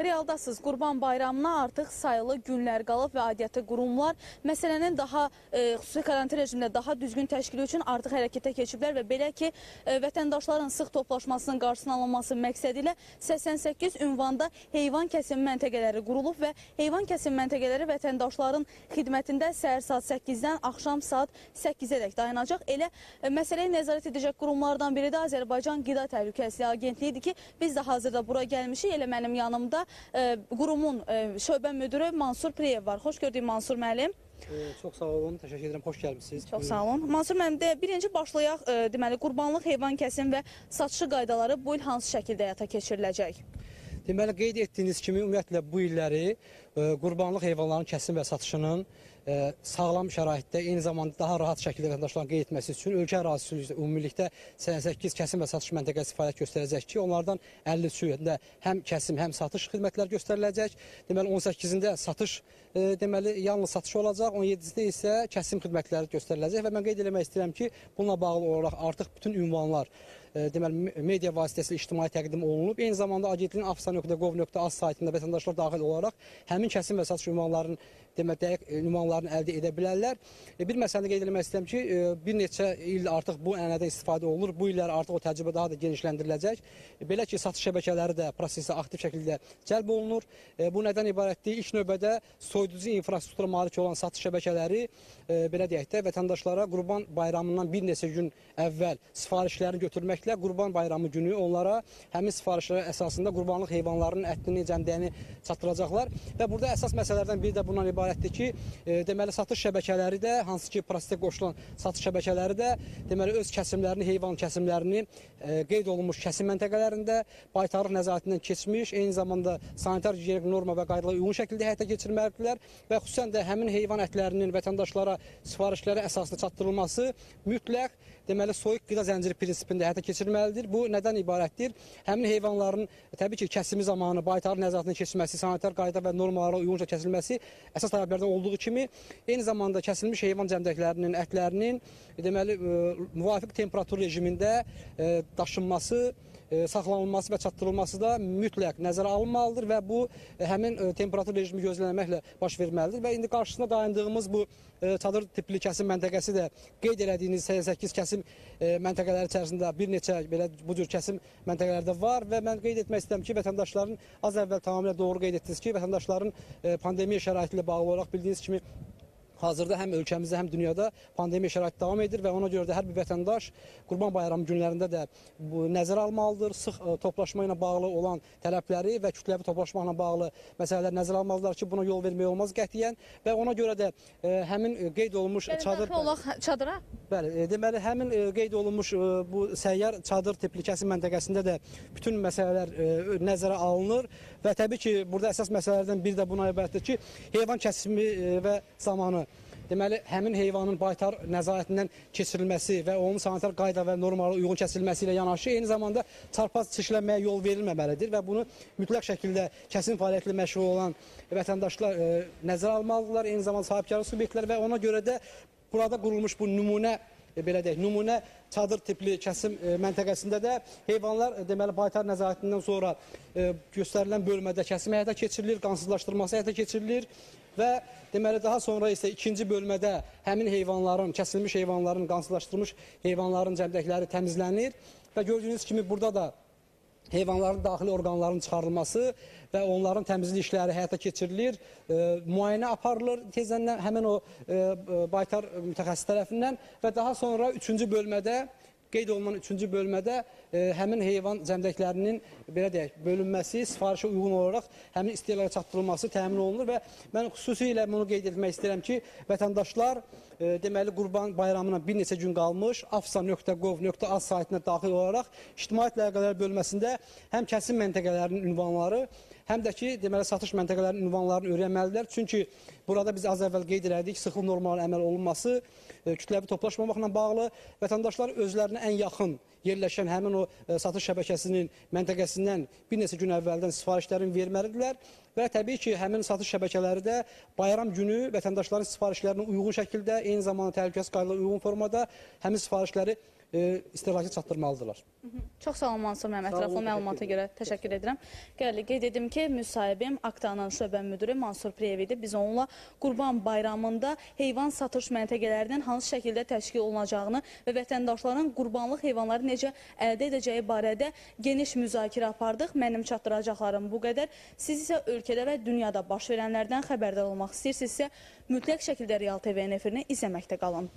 Realdasız Qurban Bayramına artıq sayılı günlər qalıb və aidiyyatı qurumlar məsələnin daha e, xüsusi karantin rejimində daha düzgün təşkili üçün artıq hərəkətə keçiblər və belə ki, e, vətəndaşların sıx toplaşmasının qarşısının alınması məqsədi ilə 88 ünvanda heyvan kəsim məntəqələri qurulub və heyvan kəsim məntəqələri vətəndaşların xidmətində səhər saat 8-dən axşam saat 8-ədək dayanacaq. Elə e, məsələyə nəzarət edəcək qurumlardan biri də Azərbaycan Qida Təhlükəsizliyi Agentliyidir ki, biz də hazırda bura gəlmişik. Elə mənim yanımda e, qurumun e, şöbə müdürü Mansur Priyev var. Xoş gördük Mansur müəllim. Ee, Çox sağ olun, təşəkkür edirəm, xoş gəlmisiniz. Çox sağ olun. Mansur müəllim, də birinci başlayaq. E, deməli, qurbanlıq heyvan kəsim və satışı qaydaları bu il hansı şəkildə həyata keçiriləcək? Deməli, qeyd etdiyiniz kimi ümumiyyətlə bu illəri e, qurbanlıq heyvanların kəsim və satışının sağlam şəraitdə, eyni zamanda daha rahat şəkildə vətəndaşların qeyd etməsi üçün ölkə ərazisi ümumilikdə 88 kəsim və satış məntəqəsi fəaliyyət göstərəcək ki, onlardan 53-də həm kəsim, həm satış xidmətləri göstəriləcək. Deməli, 18-də satış deməli yalnız satış olacaq, 17-də isə kəsim xidmətləri göstəriləcək və mən qeyd etmək istəyirəm ki, bununla bağlı olaraq artıq bütün ünvanlar deməli media vasitəsilə ictimai təqdim olunub. Eyni zamanda agentliyin afsa.gov.az saytında vətəndaşlar daxil olaraq həmin kəsim və satış ünvanlarının demək dəqiq e, ünvanlarını əldə edə bilərlər. E, Bir məsələni qeyd etmək istəyirəm ki, e, bir neçə il artıq bu ənənədən istifadə olunur. Bu illər artıq o təcrübə daha da genişləndiriləcək. Belə ki, satış şəbəkələri də prosesə aktiv şəkildə cəlb olunur. Bu nədən ibarətdir? İlk növbədə soyuducu infrastruktura malik olan satış şəbəkələri belə deyək də vətəndaşlara Qurban bayramından bir neçə gün əvvəl sifarişlərini götürməklə Qurban bayramı günü onlara həmin sifarişlər əsasında qurbanlıq heyvanlarının ətini, cəmdəyini çatdıracaqlar və burada əsas məsələlərdən biri də bundan ibarətdir ki, e, deməli satış şəbəkələri də hansı ki prosesdə qoşulan satış şəbəkələri də deməli öz kəsimlərini, heyvan kəsimlərini e, qeyd olunmuş kəsim məntəqələrində baytarlıq nəzarətindən keçmiş, eyni zamanda sanitar gigiyenik norma və qaydalara uyğun şəkildə həyata keçirməlidirlər və xüsusən də həmin heyvan ətlərinin vətəndaşlara sifarişləri əsasında çatdırılması mütləq deməli soyuq qida zənciri prinsipində həyata keçirilməlidir. Bu nədən ibarətdir? Həmin heyvanların təbii ki, kəsimi zamanı baytarlıq nəzarətindən keçirilməsi, sanitar qayda və normalara uyğunca kəsilməsi əsas tələblərdən olduğu kimi, eyni zamanda kəsilmiş heyvan cəmdəklərinin, ətlərinin deməli e, müvafiq temperatur rejimində e, daşınması, e, saxlanılması və çatdırılması da mütləq nəzərə alınmalıdır və bu e, həmin e, temperatur rejimi gözlənməklə baş verməlidir və indi qarşısında dayandığımız bu e, çadır tipli kəsim məntəqəsi də qeyd elədiyiniz 88 kəsim e, məntəqələri içərisində bir neçə belə bu cür kəsim məntəqələrdə var və mən qeyd etmək istəyirəm ki, vətəndaşların az əvvəl tamamilə doğru qeyd etdiniz ki, vətəndaşların e, pandemiya şəraiti ilə bağlı olaraq bildiyiniz kimi Hazırda həm ölkəmizdə, həm dünyada pandemiya şəraiti davam edir və ona görə də hər bir vətəndaş Qurban Bayramı günlərində də bu nəzərə almalıdır. Sıx ə, toplaşma ilə bağlı olan tələbləri və kütləvi toplaşmaqla bağlı məsələlər nəzərə almalıdırlar ki, buna yol vermək olmaz qətiyyən və ona görə də ə, həmin ə, qeyd olunmuş Yəni çadır olaq çadıra. Bəli, e, deməli həmin e, qeyd olunmuş e, bu səyyar çadır tipli kəsim məntəqəsində də bütün məsələlər e, nəzərə alınır və təbii ki, burada əsas məsələlərdən biri də buna ibarətdir ki, heyvan kəsimi e, və zamanı Deməli, həmin heyvanın baytar nəzarətindən keçirilməsi və onun sanitar qayda və normalara uyğun kəsilməsi ilə yanaşı, eyni zamanda çarpaz çirklənməyə yol verilməməlidir və bunu mütləq şəkildə kəsim fəaliyyəti ilə məşğul olan vətəndaşlar e, nəzərə almalıdırlar, eyni zamanda sahibkarlıq subyektlər və ona görə də burada qurulmuş bu nümunə belə deyək, nümunə çadır tipli kəsim e, məntəqəsində də heyvanlar e, deməli baytar nəzarətindən sonra e, göstərilən bölmədə kəsim həyata keçirilir, qansızlaşdırılması həyata keçirilir və deməli daha sonra isə ikinci bölmədə həmin heyvanların, kəsilmiş heyvanların, qansızlaşdırılmış heyvanların cəmdəkləri təmizlənir və gördüyünüz kimi burada da heyvanların daxili orqanlarının çıxarılması və onların təmizlik işləri həyata keçirilir, e, müayinə aparılır tezdən həmin o e, e, baytar mütəxəssis tərəfindən və daha sonra üçüncü bölmədə qeyd olunan üçüncü bölmədə e, həmin heyvan cəmdəklərinin belə deyək, bölünməsi, sifarişə uyğun olaraq həmin istehlaka çatdırılması təmin olunur və mən xüsusilə bunu qeyd etmək istəyirəm ki, vətəndaşlar e, deməli Qurban bayramına bir neçə gün qalmış afsa.gov.az saytına daxil olaraq ictimaiyyət əlaqələri bölməsində həm kəsim məntəqələrinin ünvanları, həm də ki, deməli satış məntəqələrinin ünvanlarını öyrənməlidirlər. Çünki burada biz az əvvəl qeyd elədik, sıxlıq normalarına əməl olunması, e, kütləvi toplaşmamaqla bağlı vətəndaşlar özlərinə ən yaxın yerləşən həmin o e, satış şəbəkəsinin məntəqəsindən bir neçə gün əvvəldən sifarişlərini verməlidirlər və təbii ki, həmin satış şəbəkələri də bayram günü vətəndaşların sifarişlərinə uyğun şəkildə, eyni zamanda təhlükəsizlik qaydalarına uyğun formada həmin sifarişləri e, istehlakçı çatdırmalıdırlar. Çox sağ olun Mansur ətraflı təşəkkür məlumata görə təşəkkür edirəm. Gəldi qeyd edim ki, müsahibim Aktanın şöbə müdiri Mansur Priyev idi. Biz onunla Qurban Bayramında heyvan satış məntəqələrinin hansı şəkildə təşkil olunacağını və vətəndaşların qurbanlıq heyvanları necə əldə edəcəyi barədə geniş müzakirə apardıq. Mənim çatdıracaqlarım bu qədər. Siz isə ölkədə və dünyada baş verənlərdən xəbərdar olmaq istəyirsinizsə, mütləq şəkildə Real TV-nin efirini izləməkdə qalın.